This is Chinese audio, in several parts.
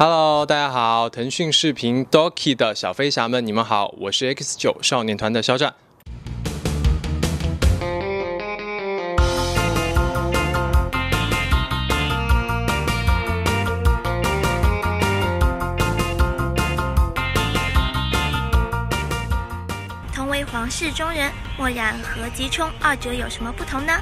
Hello，大家好，腾讯视频 Doki 的小飞侠们，你们好，我是 X 九少年团的肖战。皇室中人，墨染和吉冲二者有什么不同呢？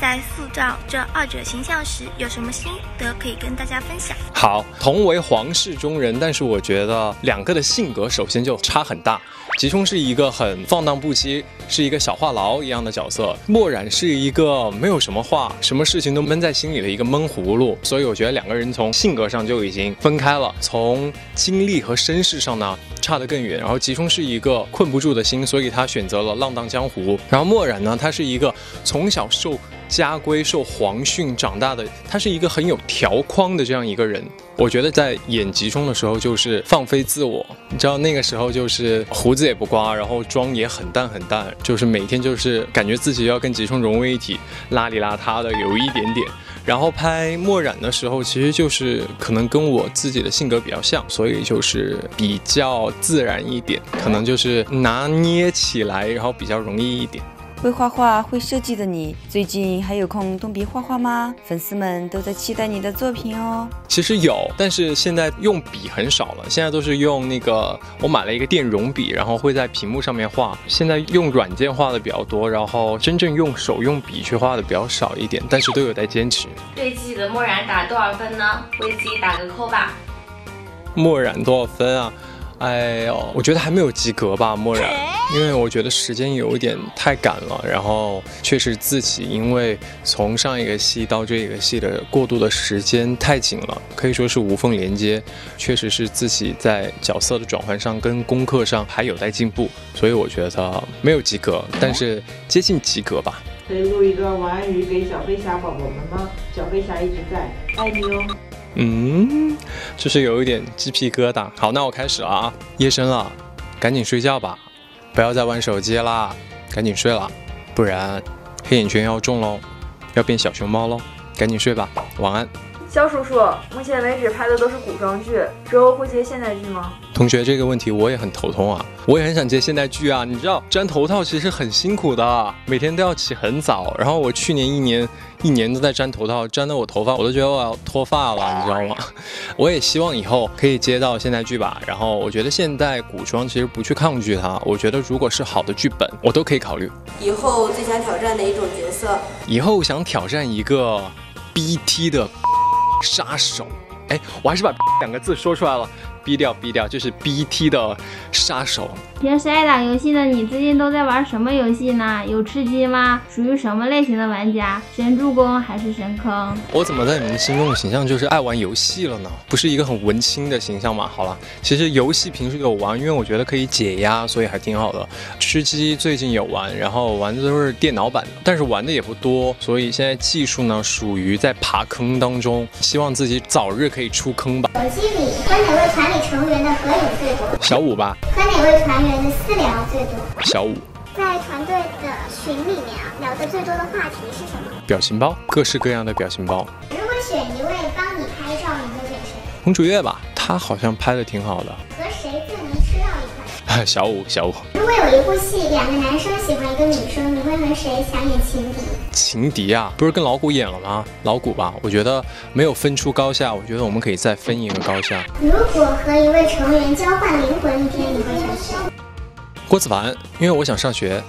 在塑造这二者形象时，有什么心得可以跟大家分享？好，同为皇室中人，但是我觉得两个的性格首先就差很大。吉冲是一个很放荡不羁，是一个小话痨一样的角色；墨染是一个没有什么话，什么事情都闷在心里的一个闷葫芦。所以我觉得两个人从性格上就已经分开了，从经历和身世上呢差得更远。然后吉冲是一个困不住的心，所以他选择了浪荡江湖。然后墨染呢，他是一个从小受家规、受皇训长大的，他是一个很有条框的这样一个人。我觉得在演吉冲的时候，就是放飞自我。你知道那个时候就是胡子也不刮，然后妆也很淡很淡，就是每天就是感觉自己要跟吉冲融为一体，邋里邋遢的有一点点。然后拍墨染的时候，其实就是可能跟我自己的性格比较像，所以就是比较自然一点，可能就是拿捏起来，然后比较容易一点。会画画、会设计的你，最近还有空动笔画画吗？粉丝们都在期待你的作品哦。其实有，但是现在用笔很少了，现在都是用那个，我买了一个电容笔，然后会在屏幕上面画。现在用软件画的比较多，然后真正用手用笔去画的比较少一点，但是都有在坚持。对自己的墨染打多少分呢？为自己打个扣吧。墨染多少分啊？哎呦，我觉得还没有及格吧，墨染，因为我觉得时间有一点太赶了，然后确实自己因为从上一个戏到这个戏的过渡的时间太紧了，可以说是无缝连接，确实是自己在角色的转换上跟功课上还有待进步，所以我觉得没有及格，但是接近及格吧。可以录一段晚安语给小飞侠宝宝们吗？小飞侠一直在，爱你哦。嗯，就是有一点鸡皮疙瘩。好，那我开始了啊！夜深了，赶紧睡觉吧，不要再玩手机啦，赶紧睡了，不然黑眼圈要重喽，要变小熊猫喽，赶紧睡吧，晚安。肖叔叔，目前为止拍的都是古装剧，之后会接现代剧吗？同学，这个问题我也很头痛啊，我也很想接现代剧啊。你知道粘头套其实很辛苦的，每天都要起很早。然后我去年一年一年都在粘头套，粘的我头发我都觉得我要脱发了，你知道吗？我也希望以后可以接到现代剧吧。然后我觉得现代古装其实不去抗拒它，我觉得如果是好的剧本，我都可以考虑。以后最想挑战哪一种角色，以后想挑战一个 BT 的。杀手，哎，我还是把 两个字说出来了。逼掉逼掉，就是 B T 的杀手。平时爱打游戏的你，最近都在玩什么游戏呢？有吃鸡吗？属于什么类型的玩家？神助攻还是神坑？我怎么在你们心中的形象就是爱玩游戏了呢？不是一个很文青的形象吗？好了，其实游戏平时有玩，因为我觉得可以解压，所以还挺好的。吃鸡最近有玩，然后玩的都是电脑版的，但是玩的也不多，所以现在技术呢属于在爬坑当中，希望自己早日可以出坑吧。手机里和哪位团里成员的合影最多？小五吧。和哪位团员的私聊最多？小五。在团队的群里面啊，聊的最多的话题是什么？表情包，各式各样的表情包。如果选一位帮你拍照，你会选谁？洪楚月吧，他好像拍的挺好的。和谁最能吃到一块？小五，小五。如果有一部戏，两个男生喜欢一个女生，你会和谁想演情敌？情敌啊，不是跟老谷演了吗？老谷吧，我觉得没有分出高下，我觉得我们可以再分一个高下。如果和一位成员交换灵魂一天，你会选谁？郭子凡，因为我想上学。